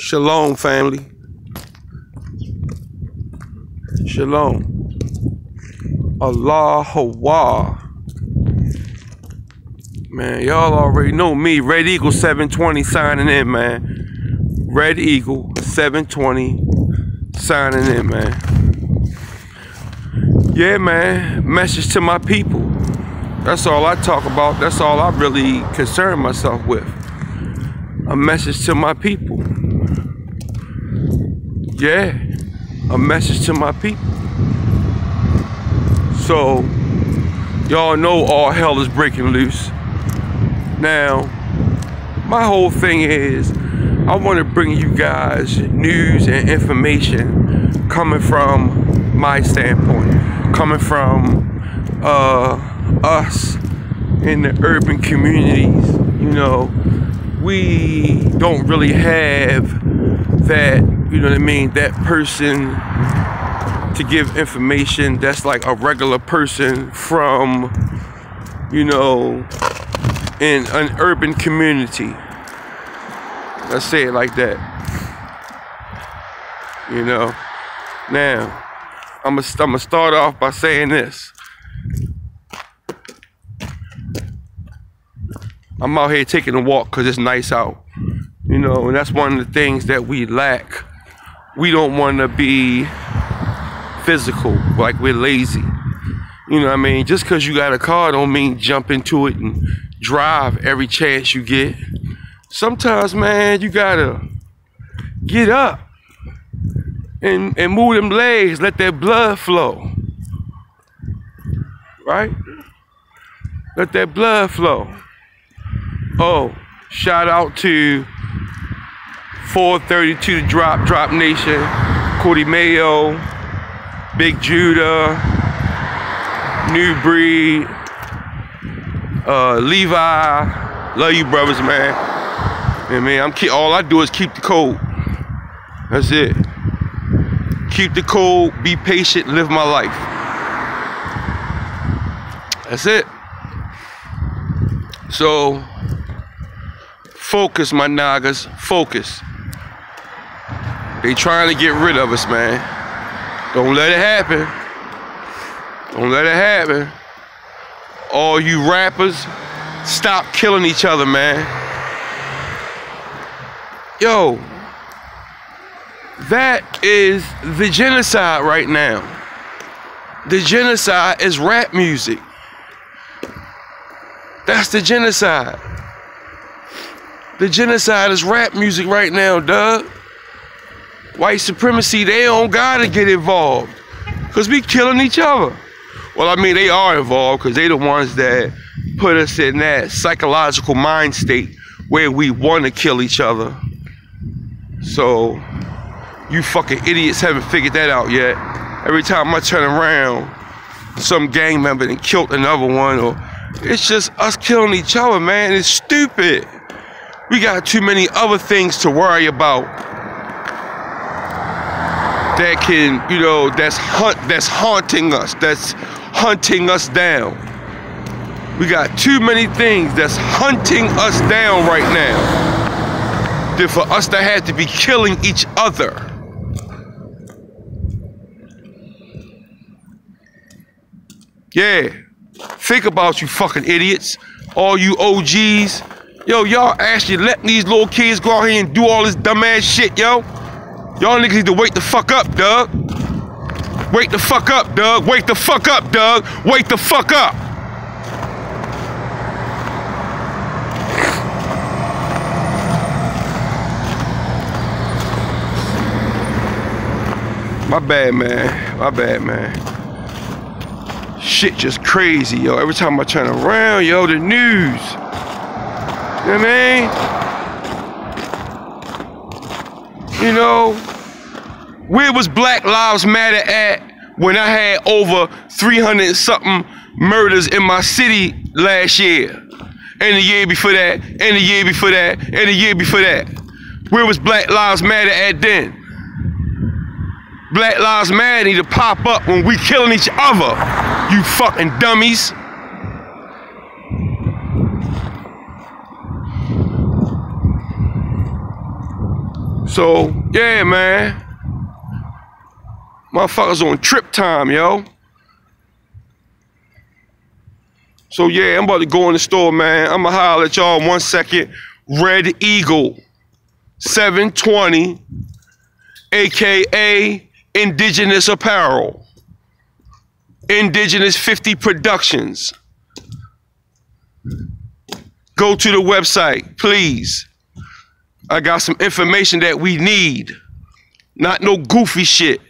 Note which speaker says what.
Speaker 1: Shalom, family. Shalom. Allah Hawa. Man, y'all already know me. Red Eagle 720 signing in, man. Red Eagle 720 signing in, man. Yeah, man. Message to my people. That's all I talk about. That's all I really concern myself with. A message to my people. Yeah, a message to my people. So, y'all know all hell is breaking loose. Now, my whole thing is, I want to bring you guys news and information coming from my standpoint, coming from uh, us in the urban communities. You know, we don't really have that, you know what I mean, that person to give information that's like a regular person from, you know, in an urban community. Let's say it like that. You know. Now, I'm gonna I'm gonna start off by saying this. I'm out here taking a walk because it's nice out. You know, and that's one of the things that we lack. We don't want to be physical, like we're lazy. You know what I mean? Just because you got a car don't mean jump into it and drive every chance you get. Sometimes, man, you gotta get up and, and move them legs, let that blood flow. Right? Let that blood flow. Oh, shout out to 432 Drop Drop Nation, Cody Mayo, Big Judah, New Breed, uh, Levi. Love you, brothers, man. And man, I'm keep, all I do is keep the code. That's it. Keep the code, be patient, live my life. That's it. So, focus, my Nagas, focus. They trying to get rid of us, man. Don't let it happen. Don't let it happen. All you rappers, stop killing each other, man. Yo, that is the genocide right now. The genocide is rap music. That's the genocide. The genocide is rap music right now, Doug. White supremacy, they don't gotta get involved. Cause we killing each other. Well, I mean, they are involved because they the ones that put us in that psychological mind state where we want to kill each other. So, you fucking idiots haven't figured that out yet. Every time I turn around, some gang member and killed another one, or it's just us killing each other, man. It's stupid. We got too many other things to worry about that can, you know, that's hunt that's haunting us, that's hunting us down. We got too many things that's hunting us down right now. Than for us to have to be killing each other. Yeah. Think about you fucking idiots. All you OGs. Yo, y'all actually letting these little kids go out here and do all this dumbass shit, yo. Y'all niggas need to wake the fuck up, Doug. Wake the fuck up, Doug. Wake the fuck up, Doug. Wake the fuck up. My bad, man. My bad, man. Shit just crazy, yo. Every time I turn around, yo, the news. You know what I mean? You know, where was Black Lives Matter at when I had over 300 something murders in my city last year? And the year before that, and the year before that, and the year before that. Where was Black Lives Matter at then? Black Lives Matter need to pop up when we killing each other, you fucking dummies. So, yeah, man. Motherfuckers on trip time, yo. So yeah, I'm about to go in the store, man. I'ma holler at y'all one second. Red Eagle 720, aka Indigenous Apparel. Indigenous 50 Productions. Go to the website, please. I got some information that we need. Not no goofy shit.